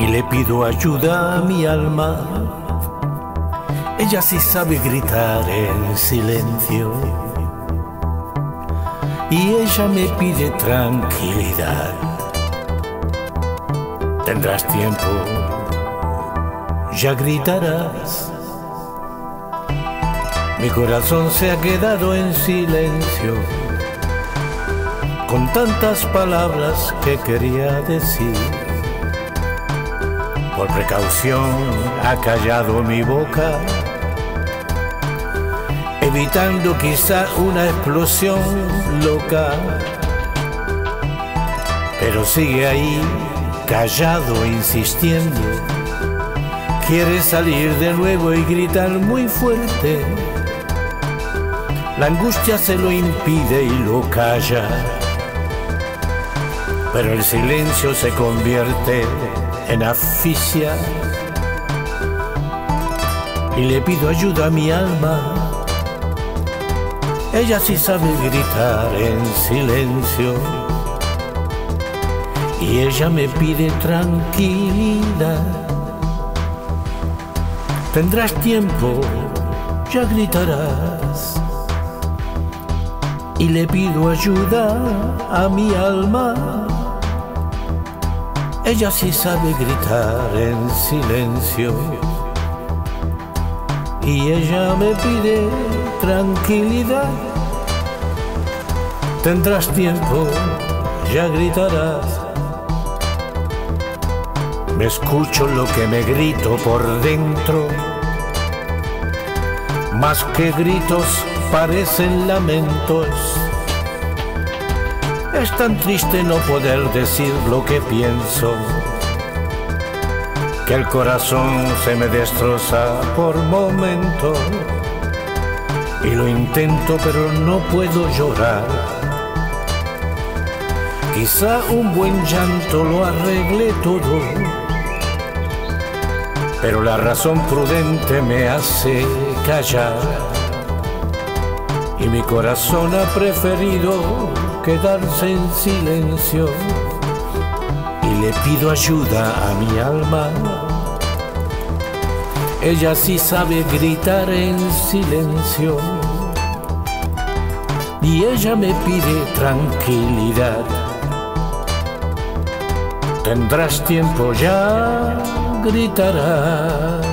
le pido ayuda a mi alma. Ella sí sabe gritar en silencio y ella me pide tranquilidad. Tendrás tiempo, ya gritarás. Mi corazón se ha quedado en silencio con tantas palabras que quería decir. Por precaución ha callado mi boca, evitando quizá una explosión loca. Pero sigue ahí, callado, insistiendo. Quiere salir de nuevo y gritar muy fuerte. La angustia se lo impide y lo calla pero el silencio se convierte en asfixia y le pido ayuda a mi alma. Ella sí sabe gritar en silencio y ella me pide tranquilidad. Tendrás tiempo, ya gritarás. Y le pido ayuda a mi alma ella sí sabe gritar en silencio y ella me pide tranquilidad. Tendrás tiempo, ya gritarás. Me escucho lo que me grito por dentro. Más que gritos parecen lamentos es tan triste no poder decir lo que pienso, que el corazón se me destroza por momentos. Y lo intento pero no puedo llorar. Quizá un buen llanto lo arregle todo, pero la razón prudente me hace callar. Y mi corazón ha preferido quedarse en silencio y le pido ayuda a mi alma. Ella sí sabe gritar en silencio y ella me pide tranquilidad. Tendrás tiempo ya, gritarás.